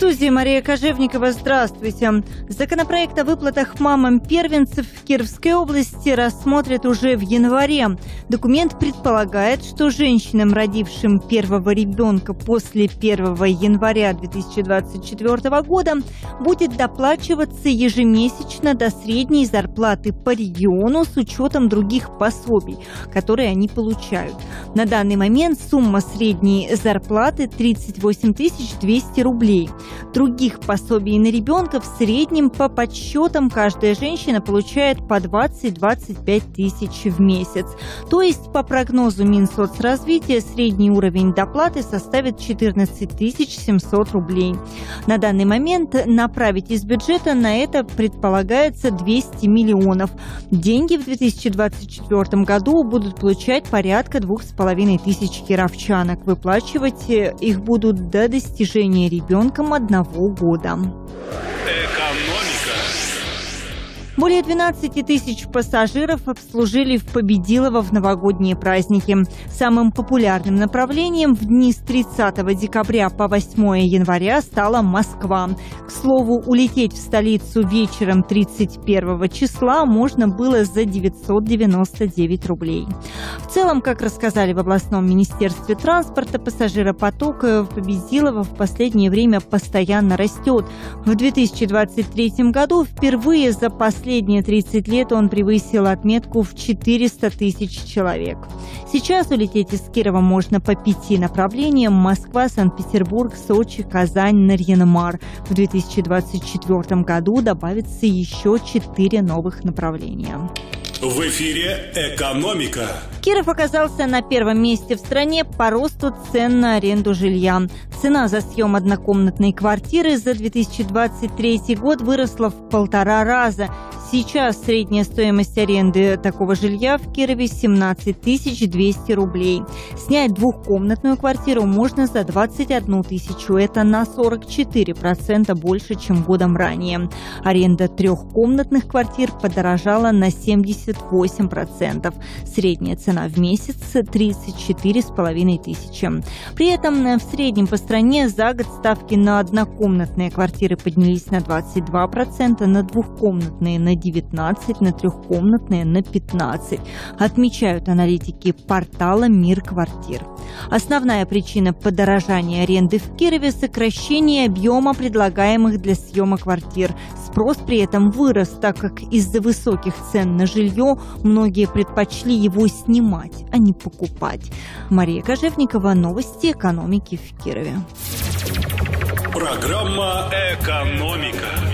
студии Мария Кожевникова. Здравствуйте. Законопроект о выплатах мамам первенцев в Кировской области рассмотрят уже в январе. Документ предполагает, что женщинам, родившим первого ребенка после 1 января 2024 года, будет доплачиваться ежемесячно до средней зарплаты по региону с учетом других пособий, которые они получают. На данный момент сумма средней зарплаты 38 200 рублей. Других пособий на ребенка в среднем по подсчетам каждая женщина получает по 20-25 тысяч в месяц. То есть по прогнозу Минсоцразвития средний уровень доплаты составит 14 700 рублей. На данный момент направить из бюджета на это предполагается 200 миллионов. Деньги в 2024 году будут получать порядка двух с половиной тысяч кировчанок. Выплачивать их будут до достижения ребенком одного года. Более 12 тысяч пассажиров обслужили в Победилово в новогодние праздники. Самым популярным направлением в дни с 30 декабря по 8 января стала Москва. К слову, улететь в столицу вечером 31 числа можно было за 999 рублей. В целом, как рассказали в областном министерстве транспорта, пассажиропоток в Победилово в последнее время постоянно растет. В 2023 году впервые за последние последние 30 лет он превысил отметку в 400 тысяч человек. Сейчас улететь из Кирова можно по пяти направлениям – Москва, Санкт-Петербург, Сочи, Казань, Нарьян-Мар. В 2024 году добавится еще четыре новых направления. В эфире «Экономика». Киров оказался на первом месте в стране по росту цен на аренду жилья. Цена за съем однокомнатной квартиры за 2023 год выросла в полтора раза Сейчас средняя стоимость аренды такого жилья в Кирове 17 200 рублей. Снять двухкомнатную квартиру можно за 21 тысячу. Это на 44% больше, чем годом ранее. Аренда трехкомнатных квартир подорожала на 78%. Средняя цена в месяц 34,5 тысячи. При этом в среднем по стране за год ставки на однокомнатные квартиры поднялись на 22%, на двухкомнатные на 19, на трехкомнатные на 15, отмечают аналитики портала «Мир квартир». Основная причина подорожания аренды в Кирове – сокращение объема предлагаемых для съема квартир. Спрос при этом вырос, так как из-за высоких цен на жилье многие предпочли его снимать, а не покупать. Мария Кожевникова, новости экономики в Кирове. Программа «Экономика».